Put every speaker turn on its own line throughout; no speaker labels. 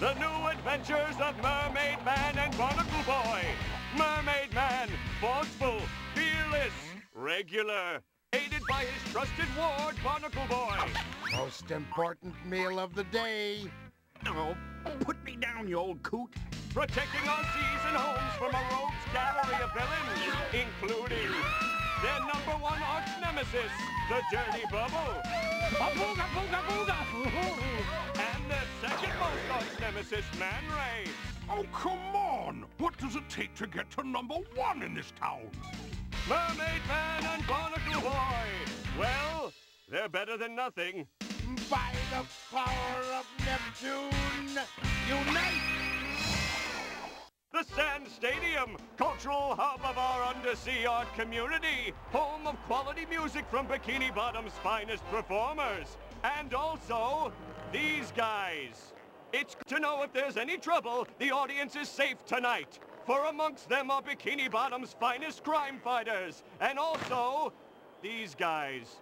The new adventures of Mermaid Man and Barnacle Boy. Mermaid Man, forceful, fearless, regular, aided by his trusted ward, Barnacle Boy.
Most important meal of the day.
Oh, put me down, you old coot.
Protecting our seas and homes from a rogue's gallery of villains, including their number one arch nemesis, the Dirty Bubble.
Booga, booga, booga.
Second most arch nemesis, Man Ray.
Oh, come on! What does it take to get to number one in this town?
Mermaid Man and Barnacle Boy. Well, they're better than nothing.
By the power of Neptune, unite!
The Sand Stadium, cultural hub of our undersea art community, home of quality music from Bikini Bottom's finest performers, and also these guys. It's to know if there's any trouble, the audience is safe tonight. For amongst them are Bikini Bottom's finest crime fighters, and also these guys.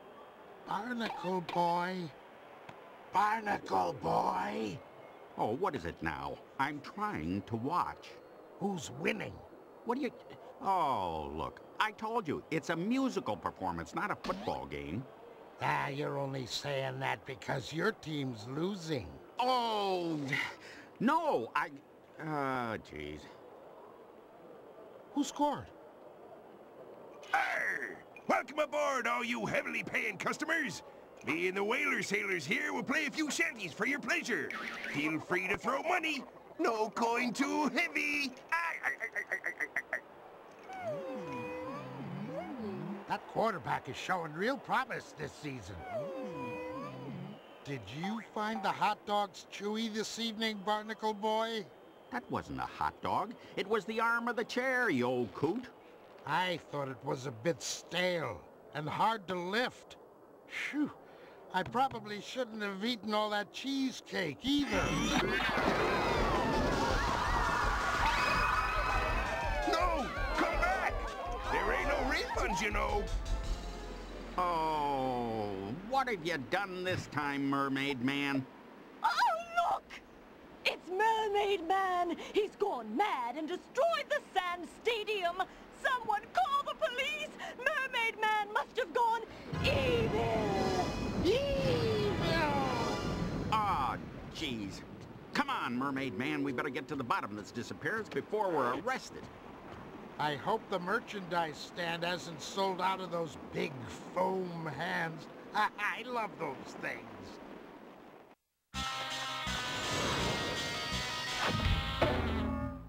Barnacle boy. Barnacle boy.
Oh, what is it now? I'm trying to watch.
Who's winning?
What do you... Oh, look. I told you, it's a musical performance, not a football game.
Ah, you're only saying that because your team's losing.
Oh, no, I... Oh, jeez.
Who scored?
Arr! Welcome aboard, all you heavily paying customers. Me and the Whaler Sailors here will play a few shanties for your pleasure. Feel free to throw money. No coin too heavy. Aye, aye,
That quarterback is showing real promise this season. Did you find the hot dogs chewy this evening, Barnacle Boy?
That wasn't a hot dog. It was the arm of the chair, you old coot.
I thought it was a bit stale and hard to lift. Phew. I probably shouldn't have eaten all that cheesecake either.
no you know.
Oh, what have you done this time, Mermaid Man?
Oh, look! It's Mermaid Man! He's gone mad and destroyed the Sand Stadium! Someone call the police! Mermaid Man must have gone evil! Evil!
Ah, jeez. Come on, Mermaid Man. We better get to the bottom of this disappearance before we're arrested.
I hope the merchandise stand hasn't sold out of those big foam hands. I love those things.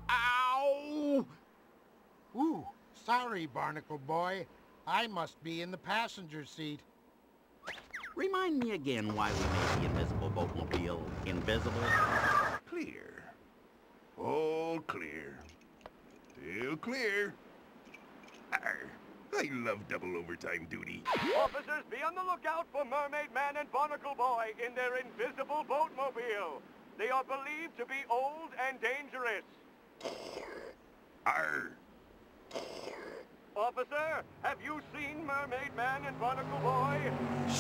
Ow!
Ooh, sorry, Barnacle Boy. I must be in the passenger seat.
Remind me again why we made the invisible boatmobile invisible.
Clear. All clear. Still clear. Arr. I love double overtime duty.
Officers, be on the lookout for Mermaid Man and Barnacle Boy in their invisible boatmobile. They are believed to be old and dangerous.
Arr.
Officer, have you seen Mermaid Man and Barnacle Boy?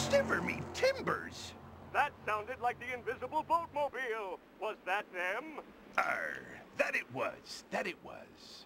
Shiver me timbers.
That sounded like the invisible boatmobile. Was that them?
Arr. That it was. That it was.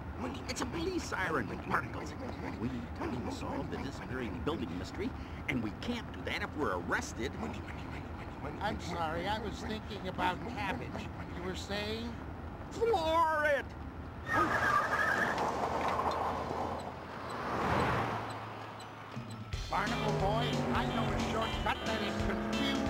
It's a police siren, Barnacles. We need to solve the disappearing building mystery, and we can't do that if we're arrested.
I'm sorry, I was thinking about cabbage. You were saying?
Floor it!
Barnacle Boy, I know a shortcut that is confusing.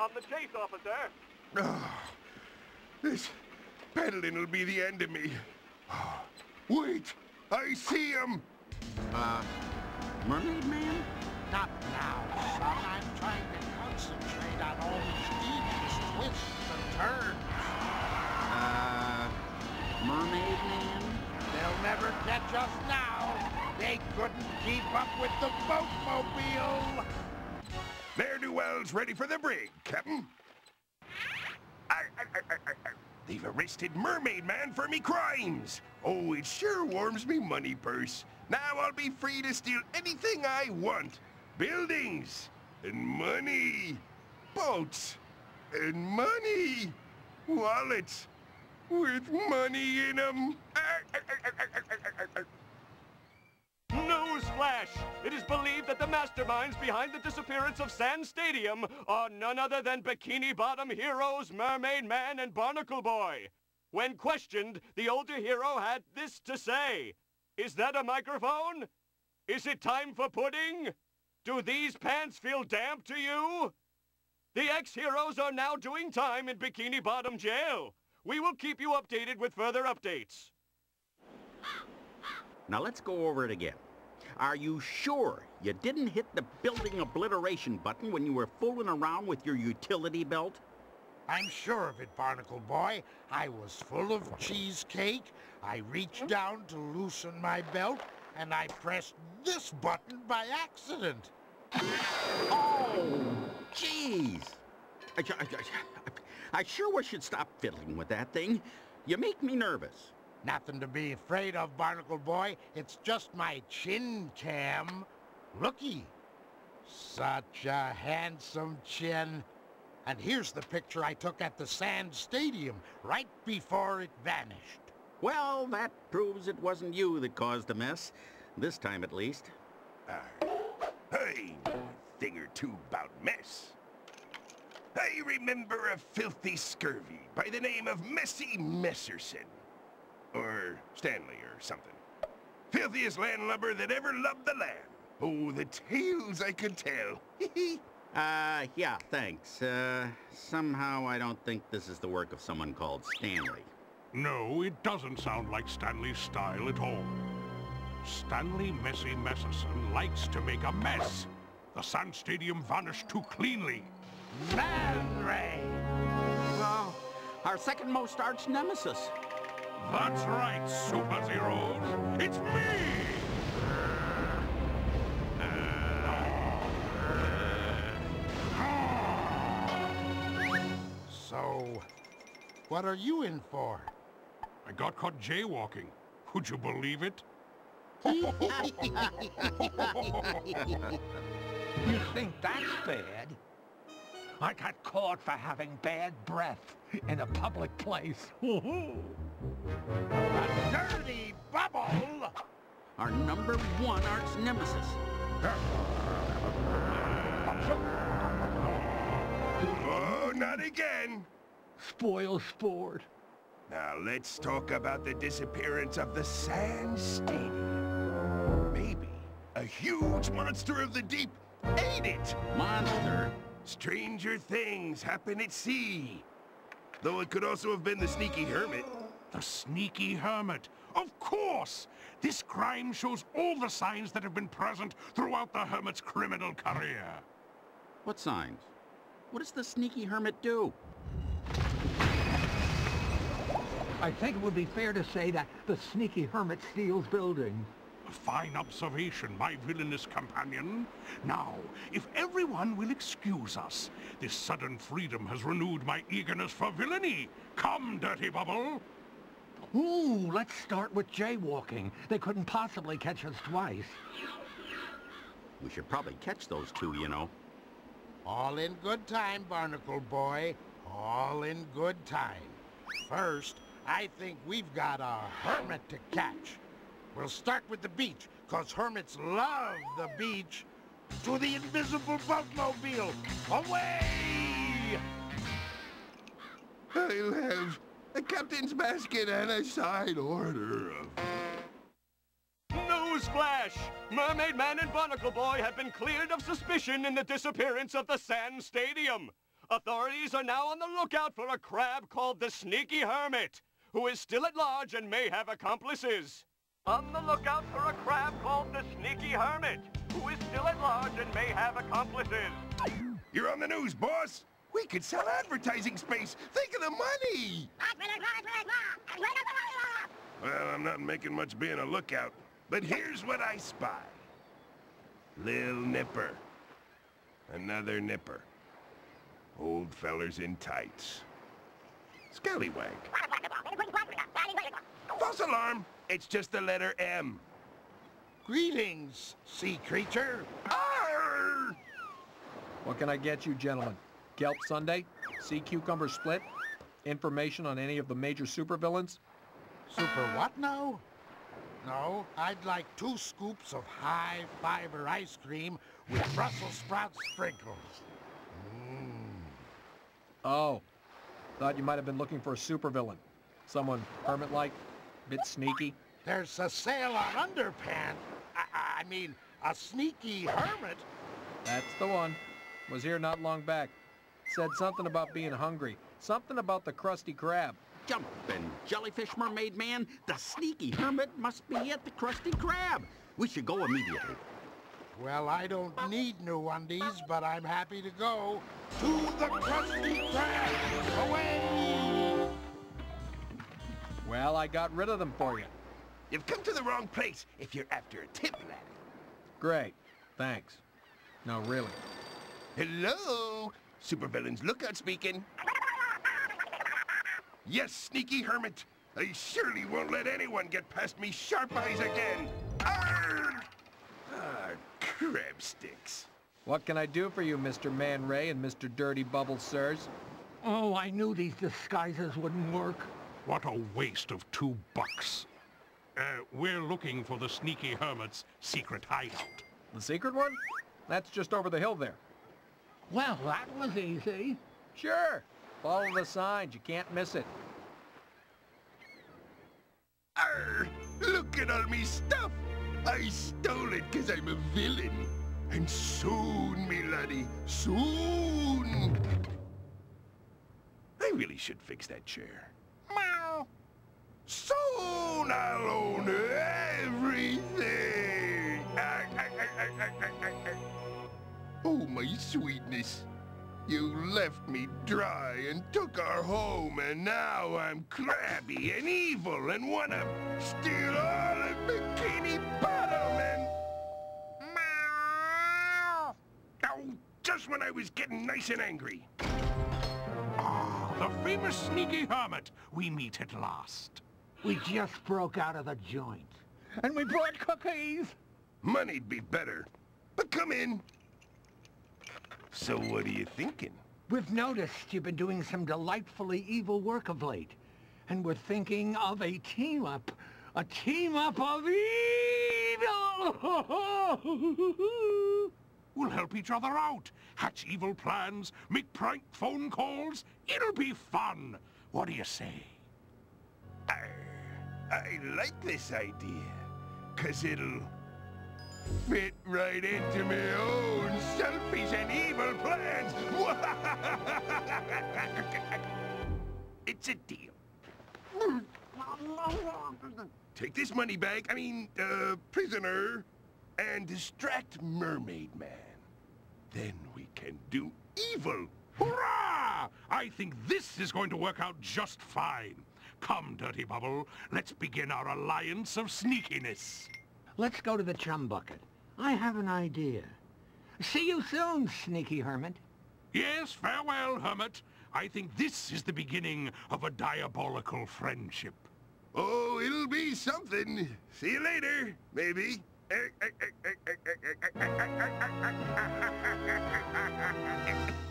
On
the chase, officer.
Ah, this peddling will be the end of me. Ah, Wait! I see him!
Uh, Mermaid Man?
Not now, son. I'm trying to concentrate on all these devious twists and turns.
Uh, Mermaid Man?
They'll never catch us now. They couldn't keep up with the boatmobile.
Ne'er-do-wells ready for the brig, Captain. Arr, arr, arr. They've arrested Mermaid Man for me crimes. Oh, it sure warms me money purse. Now I'll be free to steal anything I want. Buildings and money. Boats and money. Wallets with money in them.
Newsflash! It is believed that the masterminds behind the disappearance of Sand Stadium are none other than Bikini Bottom heroes Mermaid Man and Barnacle Boy. When questioned, the older hero had this to say. Is that a microphone? Is it time for pudding? Do these pants feel damp to you? The ex-heroes are now doing time in Bikini Bottom jail. We will keep you updated with further updates.
Now let's go over it again. Are you sure you didn't hit the building obliteration button when you were fooling around with your utility belt?
I'm sure of it, Barnacle Boy. I was full of cheesecake. I reached hmm? down to loosen my belt, and I pressed this button by accident.
Oh, jeez. I, I, I, I sure wish you'd stop fiddling with that thing. You make me nervous.
Nothing to be afraid of, Barnacle Boy. It's just my chin cam. Looky. Such a handsome chin. And here's the picture I took at the Sand Stadium right before it vanished.
Well, that proves it wasn't you that caused the mess. This time, at least.
Uh, hey, thing or two about mess. I remember a filthy scurvy by the name of Messy Messerson. Or Stanley or something. Filthiest landlubber that ever loved the land. Oh, the tales I could tell.
Uh, yeah, thanks. Uh, somehow I don't think this is the work of someone called Stanley.
No, it doesn't sound like Stanley's style at all. Stanley Messy Messerson likes to make a mess. The Sand Stadium vanished too cleanly.
Man Ray!
Well, our second most arch nemesis.
That's right, super zeros. It's me!
So, what are you in for?
I got caught jaywalking. Would you believe it?
You think that's bad? I got caught for having bad breath in a public place.
A dirty bubble!
Our number one arch nemesis.
oh, not again.
Spoil sport.
Now let's talk about the disappearance of the Sand Stadium. Maybe a huge monster of the deep ate it.
Monster.
Stranger things happen at sea. Though it could also have been the sneaky hermit.
The sneaky hermit. Of course! This crime shows all the signs that have been present throughout the hermit's criminal career.
What signs? What does the sneaky hermit do?
I think it would be fair to say that the sneaky hermit steals buildings.
A fine observation, my villainous companion. Now, if everyone will excuse us, this sudden freedom has renewed my eagerness for villainy. Come, Dirty Bubble!
Ooh, let's start with jaywalking. They couldn't possibly catch us twice.
We should probably catch those two, you know.
All in good time, Barnacle Boy. All in good time. First, I think we've got a hermit to catch. We'll start with the beach, cause hermits love the beach. To the invisible boatmobile! Away!
I'll have a captain's basket and a side order of...
Newsflash! Mermaid Man and Barnacle Boy have been cleared of suspicion in the disappearance of the Sand Stadium. Authorities are now on the lookout for a crab called the Sneaky Hermit, who is still at large and may have accomplices. On the lookout for a crab called the Sneaky Hermit, who is still at large and may have accomplices.
You're on the news, boss. We could sell advertising space. Think of the money. Well, I'm not making much being a lookout. But here's what I spy. Lil Nipper. Another Nipper. Old fellers in tights. Scallywag. False alarm. It's just the letter M.
Greetings, sea creature.
Arr!
What can I get you, gentlemen? Gelp sundae? Sea cucumber split? Information on any of the major supervillains?
Super what now? No, I'd like two scoops of high fiber ice cream with Brussels sprout sprinkles. Hmm.
Oh, thought you might have been looking for a supervillain. Someone hermit-like, bit sneaky.
There's a sale on underpants. I, I mean, a sneaky hermit.
That's the one. Was here not long back. Said something about being hungry. Something about the Krusty Krab.
Jumpin' jellyfish mermaid man, the sneaky hermit must be at the Krusty Krab. We should go immediately.
Well, I don't need new undies, but I'm happy to go to the Krusty Krab. Away!
Well, I got rid of them for you.
You've come to the wrong place if you're after a tip, laddie.
Great. Thanks. No, really.
Hello? Supervillains Lookout speaking. Yes, sneaky hermit. I surely won't let anyone get past me sharp eyes again. Arrgh! Ah, crab sticks.
What can I do for you, Mr. Man Ray and Mr. Dirty Bubble Sirs?
Oh, I knew these disguises wouldn't work.
What a waste of two bucks. Uh, we're looking for the sneaky hermit's secret hideout.
The secret one? That's just over the hill there.
Well, that was easy.
Sure. Follow the signs. You can't miss it.
Arr! Look at all me stuff! I stole it because I'm a villain. And soon, me laddie, soon! I really should fix that chair. Soon I'll own everything! Oh, my sweetness. You left me dry and took our home, and now I'm crabby and evil and wanna steal all of Bikini Bottom and... Meow! Oh, just when I was getting nice and angry.
Ah, the famous sneaky hermit. We meet at last.
We just broke out of the joint. And we brought cookies.
Money'd be better. But come in. So what are you thinking?
We've noticed you've been doing some delightfully evil work of late. And we're thinking of a team-up. A team-up of evil!
We'll help each other out, hatch evil plans, make prank phone calls. It'll be fun. What do you say?
Arr, I like this idea. Cause it'll fit right into my own selfish and evil plans. it's a deal. Take this money bag, I mean, uh, prisoner, and distract Mermaid Man. Then we can do evil.
Hurrah! I think this is going to work out just fine. Come, Dirty Bubble, let's begin our alliance of sneakiness.
Let's go to the chum bucket. I have an idea. See you soon, sneaky hermit.
Yes, farewell, Hermit. I think this is the beginning of a diabolical friendship.
Oh, it'll be something. See you later, maybe.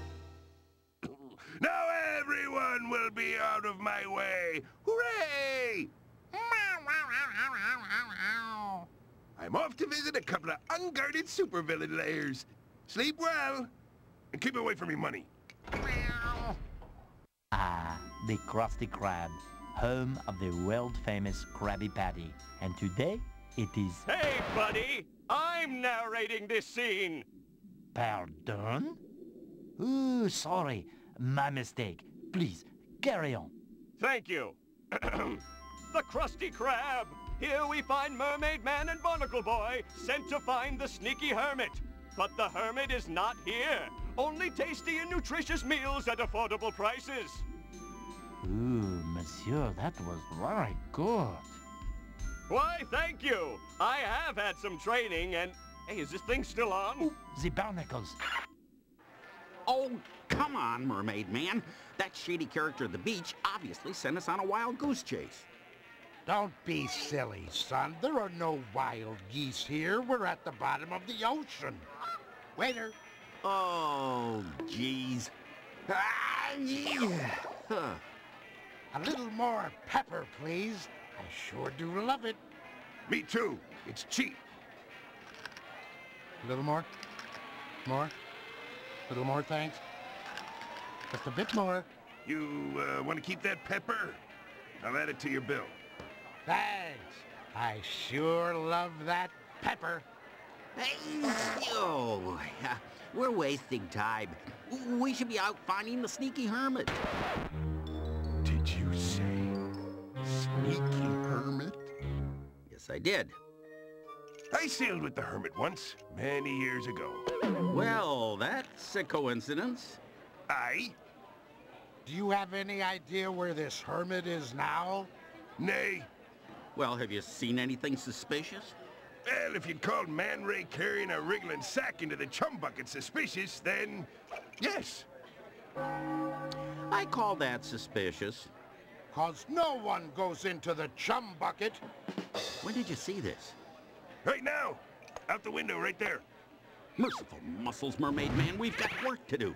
Now everyone will be out of my way. Hooray! I'm off to visit a couple of unguarded supervillain lairs. Sleep well, and keep away from me money.
Ah, the Krusty Krab, home of the world-famous Krabby Patty. And today, it is...
Hey, buddy! I'm narrating this scene!
Pardon? Ooh, sorry. My mistake. Please, carry on.
Thank you. the Krusty Krab, here we find Mermaid Man and Barnacle Boy sent to find the sneaky hermit. But the hermit is not here. Only tasty and nutritious meals at affordable prices.
Ooh, monsieur, that was very good.
Why, thank you. I have had some training and... Hey, is this thing still on?
The barnacles.
Oh, come on, Mermaid Man. That shady character at the beach obviously sent us on a wild goose chase.
Don't be silly, son. There are no wild geese here. We're at the bottom of the ocean. Waiter.
Oh, jeez. Ah, yeah. Huh.
A little more pepper, please. I sure do love it.
Me too. It's cheap.
A little more. More. A little more, thanks. Just a bit more.
You uh, want to keep that pepper? I'll add it to your bill.
Thanks. I sure love that pepper.
Hey, oh, we're wasting time. We should be out finding the sneaky hermit.
Did you say sneaky hermit?
Yes, I did.
I sailed with the hermit once, many years ago.
Well, that's a coincidence.
Aye?
Do you have any idea where this hermit is now?
Nay.
Well, have you seen anything suspicious?
Well, if you'd called Man Ray carrying a wriggling sack into the chum bucket suspicious, then yes.
I call that suspicious.
Cause no one goes into the chum bucket.
When did you see this?
Right now. Out the window right there.
Merciful muscles, Mermaid Man. We've got work to do.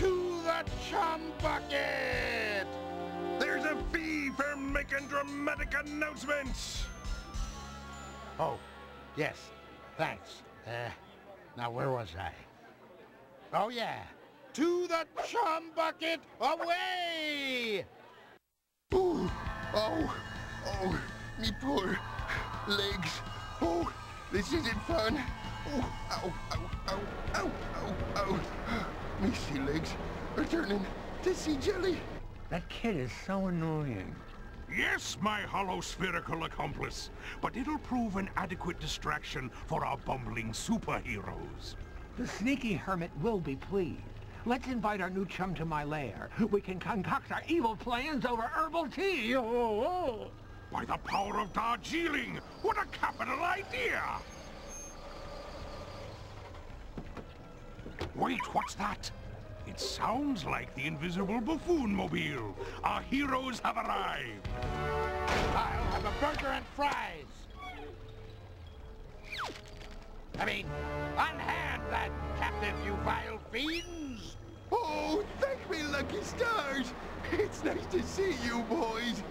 To the chum bucket!
There's a fee for making dramatic announcements.
Oh, yes. Thanks. Uh, now where was I? Oh, yeah. To the chum bucket away!
Ooh, oh, oh, me poor legs. Oh, this isn't fun. Oh, ow, ow, ow, ow, ow, ow. Me sea legs are turning to sea jelly.
That kid is so annoying.
Yes, my hollow spherical accomplice, but it'll prove an adequate distraction for our bumbling superheroes.
The sneaky hermit will be pleased. Let's invite our new chum to my lair. We can concoct our evil plans over herbal tea. Oh, oh. oh.
By the power of Darjeeling! What a capital idea! Wait, what's that? It sounds like the invisible buffoon mobile. Our heroes have arrived.
I'll have a burger and fries. I mean, unhand that captive, you vile fiends!
Oh, thank me, lucky stars. It's nice to see you, boys.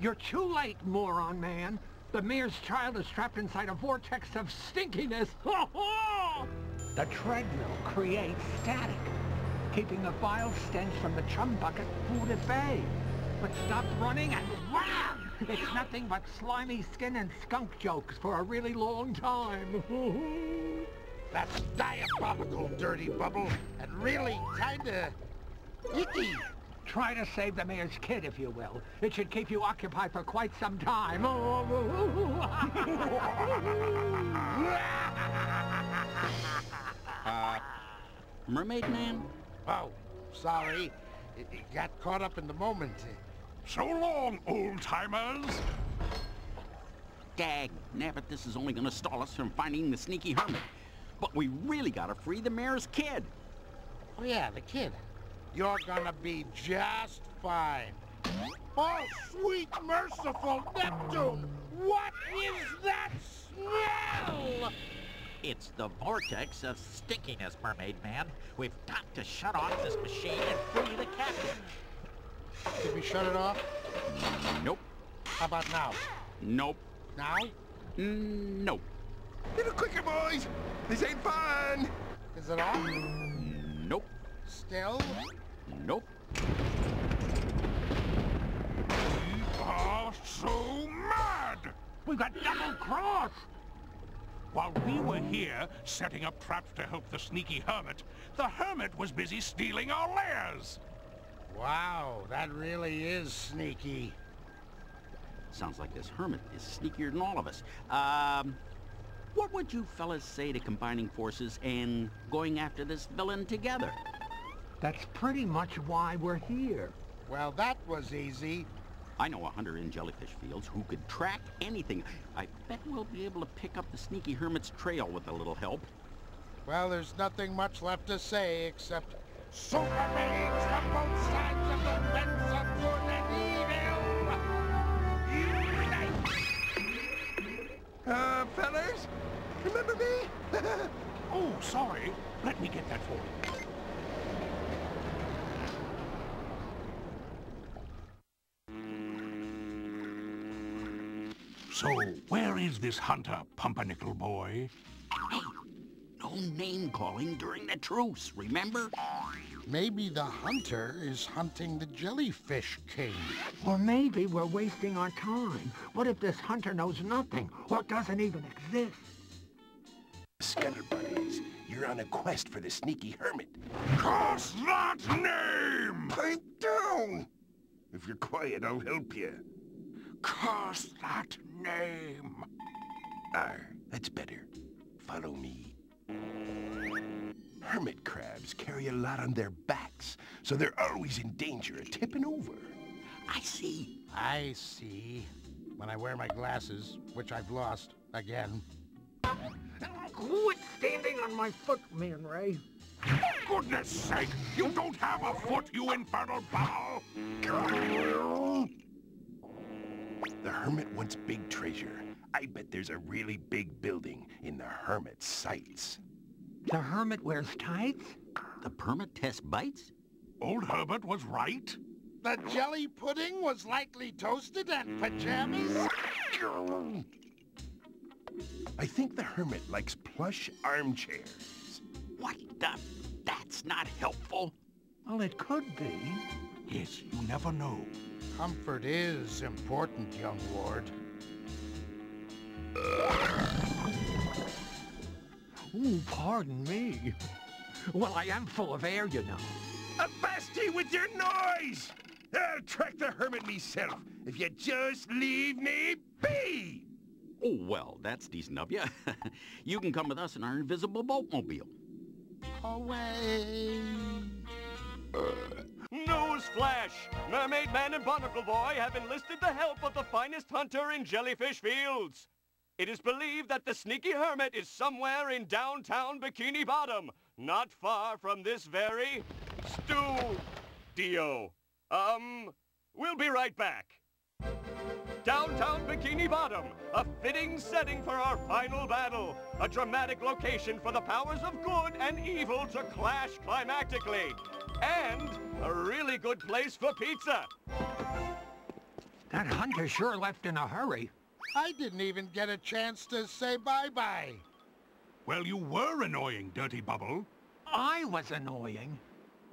You're too late, moron man. The mayor's child is trapped inside a vortex of stinkiness. the treadmill creates static, keeping the vile stench from the chum bucket food at bay. But stop running and wham! It's nothing but slimy skin and skunk jokes for a really long time.
That's diabolical, Dirty Bubble, and really kinda icky.
Try to save the mayor's kid, if you will. It should keep you occupied for quite some time.
Uh, Mermaid Man?
Oh, sorry. It, it got caught up in the moment.
So long, old-timers!
Dag, nabbit, this is only gonna stall us from finding the sneaky hermit. But we really gotta free the mayor's kid.
Oh, yeah, the kid. You're gonna be just fine. Oh, sweet, merciful Neptune! What is that smell?
It's the vortex of stinkiness, Mermaid Man. We've got to shut off this machine and free the captain.
Did we shut it off?
Nope.
How about now?
Nope.
Now?
Mm, nope.
Little quicker, boys. This ain't fun.
Is it off?
Nope.
Still?
Nope.
We are so mad!
We've got double cross!
While we were here, setting up traps to help the sneaky hermit, the hermit was busy stealing our lairs.
Wow, that really is sneaky.
Sounds like this hermit is sneakier than all of us. Um, what would you fellas say to combining forces and going after this villain together?
That's pretty much why we're here.
Well, that was easy.
I know a hunter in Jellyfish Fields who could track anything. I bet we'll be able to pick up the sneaky hermit's trail with a little help.
Well, there's nothing much left to say except super beings from both sides of the fence of good and evil. Unite!
Uh, fellas? Remember me?
oh, sorry. Let me get that for you. So, where is this hunter, Pumpernickel boy?
Hey, no name-calling during the truce, remember?
Maybe the hunter is hunting the Jellyfish King.
Or maybe we're wasting our time. What if this hunter knows nothing, or doesn't even exist?
Scuttle buddies, you're on a quest for the sneaky hermit.
Curse that name!
Pipe down! If you're quiet, I'll help you.
Curse that name!
Arr, that's better. Follow me. Hermit crabs carry a lot on their backs, so they're always in danger of tipping over.
I see.
I see. When I wear my glasses, which I've lost again.
Quit standing on my foot, Man Ray.
Goodness sake! You don't have a foot, you infernal bowel!
The hermit wants big treasure. I bet there's a really big building in the hermit's sights.
The hermit wears tights?
The permit test bites?
Old Herbert was right.
The jelly pudding was likely toasted and pajamas?
I think the hermit likes plush armchairs.
What the? That's not helpful.
Well, it could be.
Yes, you never know.
Comfort is important, young ward.
Ooh, pardon me. Well, I am full of air, you know.
Avasti with your noise! Oh, I'll track the hermit myself if you just leave me be!
Oh, well, that's decent of you. you can come with us in our invisible boatmobile.
Away!
Uh, Newsflash! Mermaid Man and Barnacle Boy have enlisted the help of the finest hunter in Jellyfish Fields. It is believed that the sneaky hermit is somewhere in downtown Bikini Bottom, not far from this very studio. Um, we'll be right back. Downtown Bikini Bottom, a fitting setting for our final battle. A dramatic location for the powers of good and evil to clash climactically. And a really good place for pizza.
That hunter sure left in a hurry.
I didn't even get a chance to say bye-bye.
Well, you were annoying, Dirty Bubble.
I was annoying.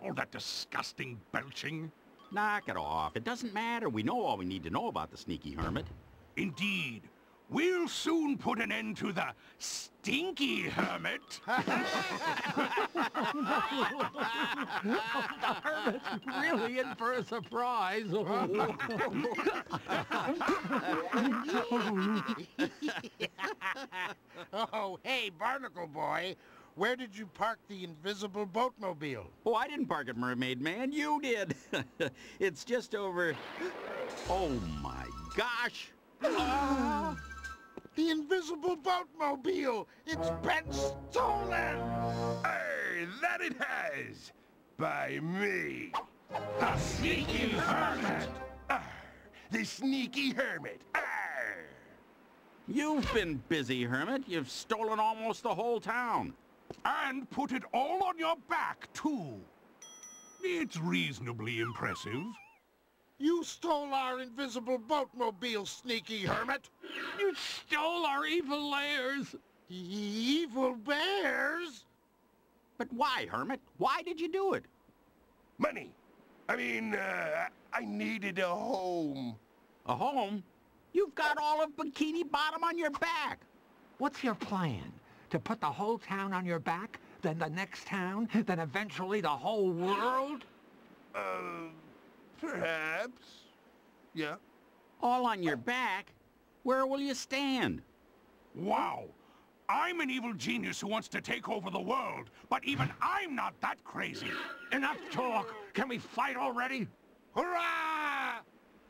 All that disgusting belching.
Knock it off. It doesn't matter. We know all we need to know about the sneaky hermit.
Indeed. We'll soon put an end to the stinky hermit.
the hermit's really in for a surprise.
oh, hey, Barnacle Boy. Where did you park the invisible boatmobile?
Oh, I didn't park it, Mermaid Man. You did. it's just over... Oh, my gosh.
Ah, the invisible boatmobile! It's been stolen!
Arr, that it has! By me!
Ah, the sneaky hermit!
Arr, the sneaky hermit! Arr!
You've been busy, Hermit. You've stolen almost the whole town.
And put it all on your back, too. It's reasonably impressive.
You stole our invisible boatmobile, sneaky hermit!
You stole our evil lairs!
Evil bears?
But why, Hermit? Why did you do it?
Money! I mean, uh, I needed a home.
A home? You've got all of Bikini Bottom on your back.
What's your plan? To put the whole town on your back? Then the next town? Then eventually the whole world?
Uh, perhaps. Yeah.
All on your back? Where will you stand?
Wow! I'm an evil genius who wants to take over the world, but even I'm not that crazy.
Enough talk. Can we fight already?
Hurrah!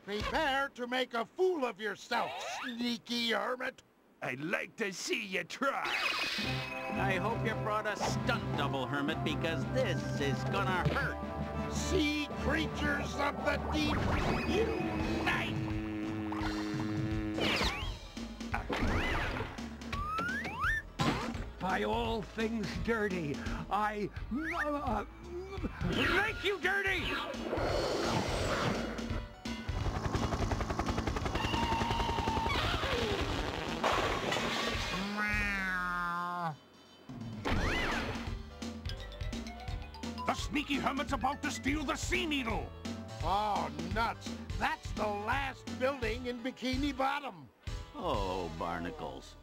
Prepare to make a fool of yourself, sneaky hermit.
I'd like to see you try.
I hope you brought a stunt double, Hermit, because this is gonna hurt.
Sea creatures of the deep, unite!
By all things dirty, I uh, make you dirty!
Sneaky hermit's about to steal the sea needle.
Oh, nuts. That's the last building in Bikini Bottom.
Oh, barnacles.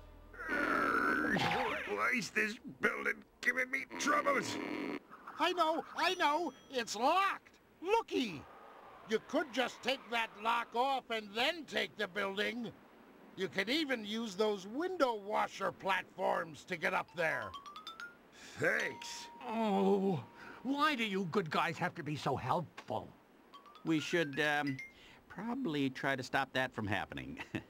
Why's this building giving me troubles?
I know, I know. It's locked. Looky. You could just take that lock off and then take the building. You could even use those window washer platforms to get up there.
Thanks.
Oh, why do you good guys have to be so helpful?
We should, um, probably try to stop that from happening.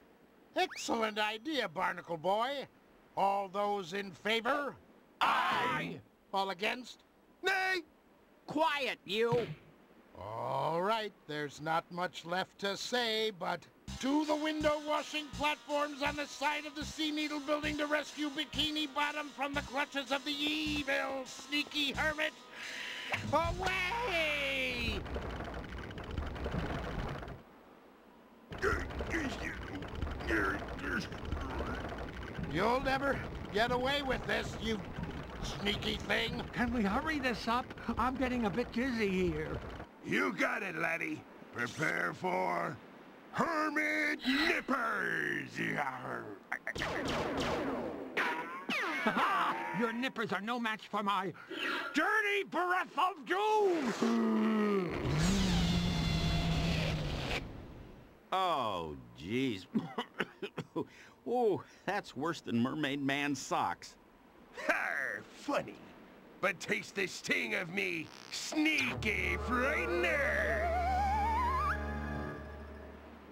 Excellent idea, Barnacle Boy. All those in favor?
Aye.
All against?
Nay!
Quiet, you!
All right, there's not much left to say, but to the window washing platforms on the side of the Sea Needle building to rescue Bikini Bottom from the clutches of the evil, sneaky hermit. Away! You'll never get away with this, you sneaky thing.
Can we hurry this up? I'm getting a bit dizzy here.
You got it, laddie. Prepare for Hermit Nippers.
Your nippers are no match for my dirty breath of doom!
Oh, jeez. oh, that's worse than Mermaid Man's socks.
Har, funny. But taste the sting of me, sneaky frightener.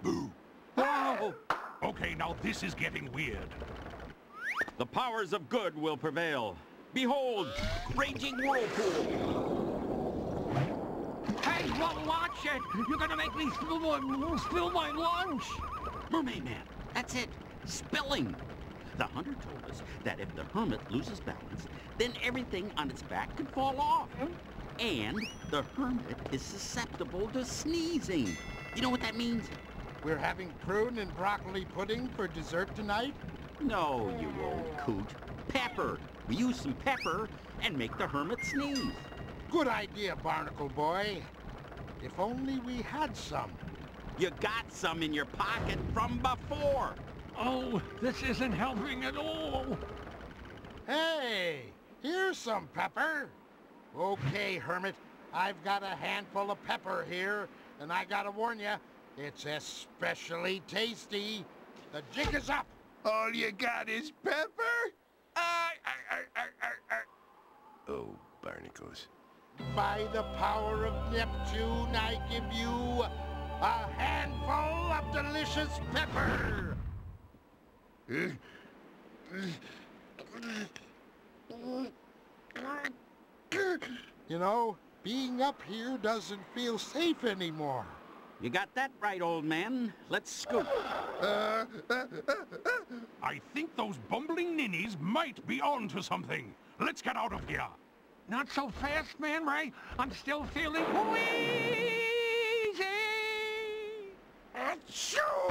Boo.
Oh!
Okay, now this is getting weird.
The powers of good will prevail. Behold, raging whirlpool.
Hey, wa- watch it! You're gonna make me spill my, spill my lunch!
Mermaid Man, that's it. Spilling. The hunter told us that if the hermit loses balance, then everything on its back could fall off. And the hermit is susceptible to sneezing. You know what that means?
We're having prune and broccoli pudding for dessert tonight?
No, you old coot. Pepper. We use some pepper and make the hermit sneeze.
Good idea, Barnacle Boy. If only we had some.
You got some in your pocket from before.
Oh, this isn't helping at all.
Hey, here's some pepper. Okay, Hermit, I've got a handful of pepper here, and I gotta warn you, it's especially tasty. The jig is up.
All you got is pepper? I, I, I, I, I, I. Oh, barnacles.
By the power of Neptune, I give you a handful of delicious pepper. You know, being up here doesn't feel safe anymore.
You got that right, old man. Let's scoop.
I think those bumbling ninnies might be onto something. Let's get out of here.
Not so fast, Man Ray. I'm still feeling queasy.
Achoo!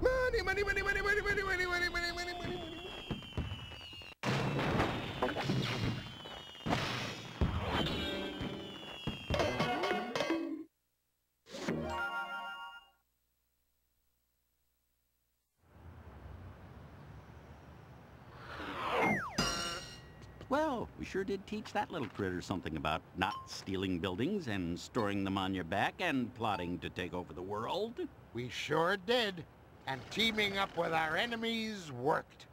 Money, money, money, money, money, money, money, money.
Sure did teach that little critter something about not stealing buildings and storing them on your back and plotting to take over the world.
We sure did. And teaming up with our enemies worked.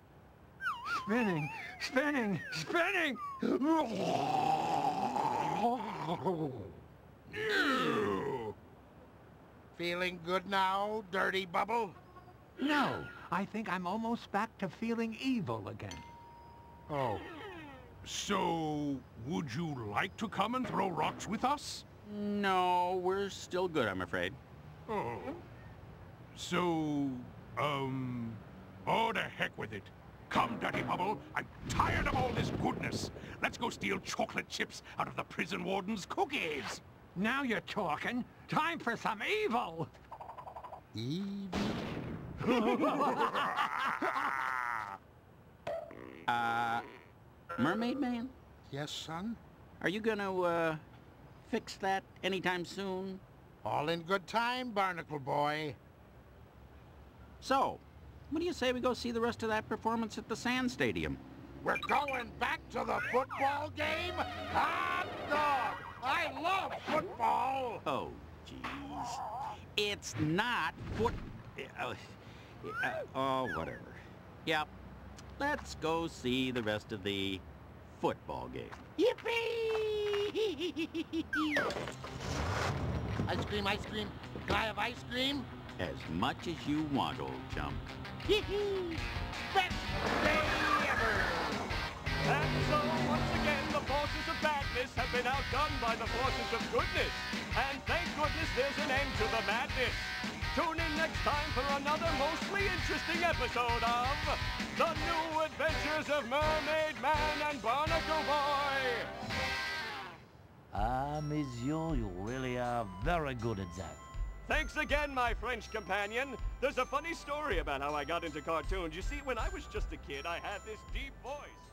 Spinning, spinning, spinning!
Feeling good now, Dirty Bubble?
No, I think I'm almost back to feeling evil again.
Oh.
So, would you like to come and throw rocks with us?
No, we're still good, I'm afraid.
Oh. So, um... Oh, to heck with it. Come, Dirty Bubble. I'm tired of all this goodness. Let's go steal chocolate chips out of the prison warden's cookies.
Now you're talking. Time for some evil. evil!
uh, Mermaid Man?
Yes, son?
Are you gonna, uh, fix that anytime soon?
All in good time, Barnacle Boy.
So, what do you say we go see the rest of that performance at the Sand Stadium?
We're going back to the football game? Hot dog! I love football!
Oh, jeez. It's not foot... Uh, uh, oh, whatever. Yep. Let's go see the rest of the football game.
Yippee! ice cream, ice cream. Can I have ice cream?
As much as you want, old chum.
Best day ever!
And so, once again, the forces of badness have been outdone by the forces of goodness. And thank goodness there's an end to the madness. Tune in next time for another mostly interesting episode of The New Adventures of Mermaid Man and Barnacle Boy.
Ah, monsieur, you really are very good at that.
Thanks again, my French companion. There's a funny story about how I got into cartoons. You see, when I was just a kid, I had this deep voice.